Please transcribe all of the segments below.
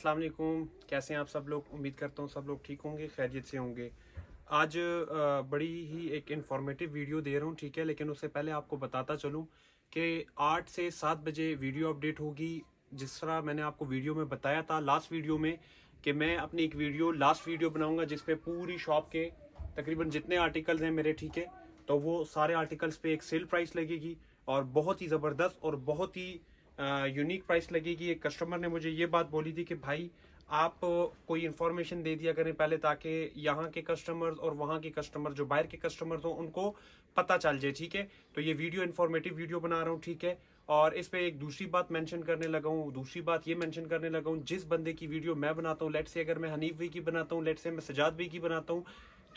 अस्सलाम वालेकुम। कैसे हैं आप सब लोग? उम्मीद करता हूँ सब लोग ठीक होंगे, खैरियत से होंगे। आज बड़ी ही एक इन्फॉर्मेटिव वीडियो दे रहा हूँ, ठीक है? लेकिन उससे पहले आपको बताता चलूँ कि आठ से सात बजे वीडियो अपडेट होगी। जिस तरह मैंने आपको वीडियो में बताया था लास्ट वीडियो में कि मैं अपनी एक वीडियो लास्ट वीडियो बनाऊँगा जिसपे पूरी शॉप के तकरीबन जितने आर्टिकल्स हैं मेरे, ठीक है? तो वो सारे आर्टिकल्स पे एक सेल प्राइस लगेगी और बहुत ही ज़बरदस्त और बहुत ही यूनिक प्राइस लगेगी। एक कस्टमर ने मुझे ये बात बोली थी कि, भाई, आप कोई इन्फॉर्मेशन दे दिया करें पहले ताकि यहाँ के कस्टमर्स और वहाँ के कस्टमर जो बाहर के कस्टमर्स हों, उनको पता चल जाए, ठीक है? तो ये वीडियो इन्फॉर्मेटिव वीडियो बना रहा हूँ, ठीक है? और इस पे एक दूसरी बात मेंशन करने लगा हूँ, दूसरी बात ये मेंशन करने लगा हूँ, जिस बंदे की वीडियो मैं बनाता हूँ लेट से अगर मैं हनीफ भाई की बनाता हूँ लेट से मैं सजाद भाई की बनाता हूँ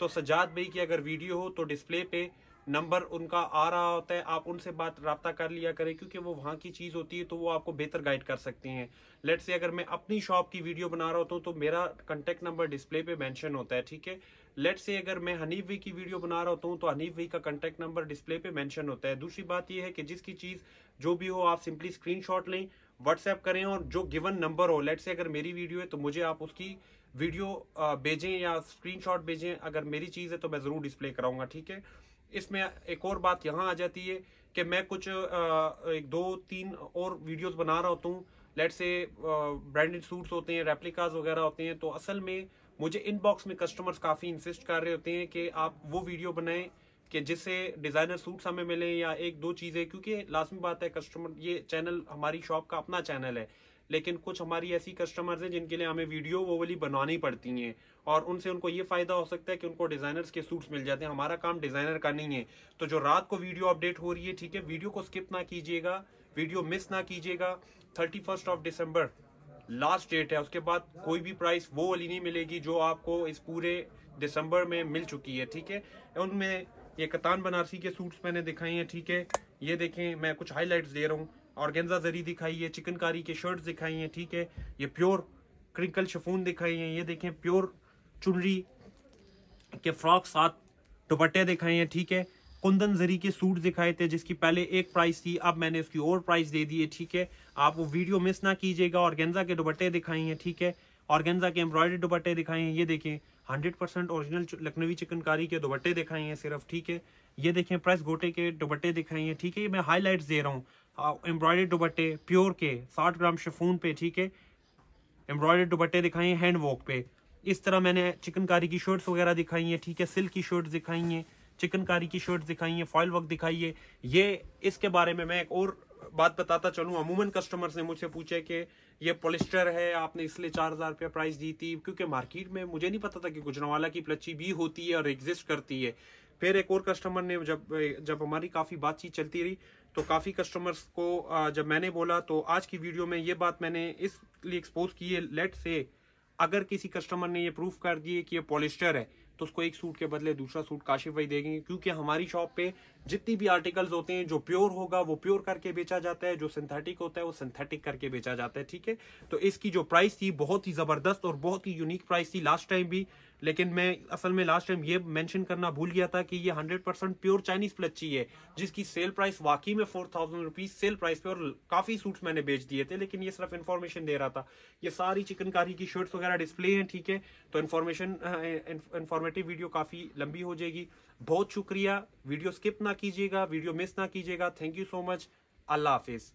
तो सजाद भाई की अगर वीडियो हो तो डिस्प्ले पे नंबर उनका आ रहा होता है, आप उनसे बात रब्ता कर लिया करें, क्योंकि वो वहाँ की चीज़ होती है तो वो आपको बेहतर गाइड कर सकती हैं। लेट से अगर मैं अपनी शॉप की वीडियो बना रहा होता हूँ तो मेरा कंटेक्ट नंबर डिस्प्ले पे मेंशन होता है, ठीक है? लेट से अगर मैं हनीफ वी की वीडियो बना रहा होता हूँ तो हनीफ वी का कंटेक्ट नंबर डिस्प्ले पे मेंशन होता है। दूसरी बात यह है कि जिसकी चीज़ जो भी हो, आप सिंपली स्क्रीनशॉट लें व्हाट्सएप करें और जो गिवन नंबर हो लेट से अगर मेरी वीडियो है तो मुझे आप उसकी वीडियो भेजें या स्क्रीनशॉट भेजें। अगर मेरी चीज़ है तो मैं ज़रूर डिस्प्ले कराऊँगा, ठीक है? इसमें एक और बात यहाँ आ जाती है कि मैं कुछ एक दो, तीन और वीडियोस बना रहा होता हूँ। लेट से ब्रांडेड सूट्स होते हैं रेप्लिकाज वगैरह होते हैं तो असल में मुझे इनबॉक्स में कस्टमर्स काफ़ी इंसिस्ट कर रहे होते हैं कि आप वो वीडियो बनाएँ कि जिससे डिज़ाइनर सूट्स हमें मिले या एक दो चीज़ें, क्योंकि लाजमी बात है कस्टमर ये चैनल हमारी शॉप का अपना चैनल है। लेकिन कुछ हमारी ऐसी कस्टमर्स हैं जिनके लिए हमें वीडियो वो वाली बनवानी पड़ती हैं। और उनसे उनको ये फ़ायदा हो सकता है कि उनको डिजाइनर्स के सूट्स मिल जाते हैं। हमारा काम डिज़ाइनर का नहीं है। तो जो रात को वीडियो अपडेट हो रही है, ठीक है वीडियो को स्किप ना कीजिएगा वीडियो मिस ना कीजिएगा। Thirty of December last date है। उसके बाद कोई भी प्राइस वो वाली नहीं मिलेगी जो आपको इस पूरे दिसंबर में मिल चुकी है, ठीक है? उनमें ये कतान बनारसी के सूट्स मैंने दिखाई हैं, ठीक है? ये देखें, मैं कुछ हाईलाइट्स दे रहा हूँ। ऑर्गेन्जा जरी दिखाई है, चिकनकारी के शर्ट दिखाई हैं, ठीक है। ये प्योर क्रिंकल शफून दिखाई हैं, ये देखें प्योर चुनरी के फ्रॉक साथ दुपट्टे दिखाए हैं, ठीक है। कुंदन जरी के सूट दिखाए थे, जिसकी पहले एक प्राइस थी, अब मैंने उसकी और प्राइस दे दी है, ठीक है। आप वो वीडियो मिस ना कीजिएगा, और गेंजा के दुपट्टे दिखाई हैं, ठीक है। और गेंजा के एम्ब्रॉयडरी दुपट्टे दिखाए हैं, ये देखें hundred percent original Lucknowi chikankari के दुपट्टे दिखाए हैं सिर्फ़, ठीक है। ये देखें प्रेस गोटे के दुपट्टे दिखाए हैं, ठीक है। ये मैं हाईलाइट्स दे रहा हूँ। एम्ब्रॉयडरी दुपट्टे प्योर के, साठ ग्राम शफून पे, ठीक है? एम्ब्रॉयडरी दुपट्टे दिखाए हैं हैंड वॉक पे। इस तरह मैंने चिकनकारी की शर्ट्स वगैरह दिखाई हैं, ठीक है? सिल्क की शर्ट्स दिखाई हैं, चिकनकारी की शर्ट्स दिखाई हैं फॉयल वर्क दिखाई है। ये, इसके बारे में मैं एक और बात बताता चलूँ। अमूमन कस्टमर्स ने मुझसे पूछे कि ये पोलिस्टर है, आपने इसलिए चार हज़ार रुपया प्राइस दी थी, क्योंकि मार्केट में मुझे नहीं पता था कि गुजरावाला की प्लच्ची भी होती है और एग्जिस्ट करती है। फिर एक और कस्टमर ने जब जब हमारी काफ़ी बातचीत चलती रही तो काफ़ी कस्टमर्स को जब मैंने बोला तो आज की वीडियो में ये बात मैंने इसलिए एक्सपोज की है लेट से अगर किसी कस्टमर ने ये प्रूफ कर दिए कि ये पॉलिस्टर है तो उसको एक सूट के बदले दूसरा सूट काशिफ भाई देंगे, क्योंकि हमारी शॉप पे जितनी भी आर्टिकल्स होते हैं, जो प्योर होगा, वो प्योर करके बेचा जाता है, जो सिंथेटिक होता है, वो सिंथेटिक करके बेचा जाता है, ठीक है? तो इसकी जो प्राइस थी, बहुत ही ज़बरदस्त और बहुत ही यूनिक प्राइस थी लास्ट टाइम भी लेकिन मैं, असल में लास्ट टाइम ये मेंशन करना भूल गया था कि ये हंड्रेड परसेंट प्योर चाइनीज़ प्लची है जिसकी सेल प्राइस वाकई में four thousand rupees sale price पे और काफ़ी सूट्स मैंने बेच दिए थे, लेकिन ये सिर्फ़ इन्फॉर्मेशन दे रहा था। ये सारी चिकनकारी की शर्ट्स वगैरह डिस्प्ले हैं, ठीक है? तो इन्फॉर्मेशन इन्फॉर्मेटिव वीडियो काफ़ी लंबी हो जाएगी। बहुत शुक्रिया। वीडियो स्किप ना कीजिएगा वीडियो मिस ना कीजिएगा। थैंक यू सो मच अल्लाह हाफिज़।